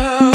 Oh.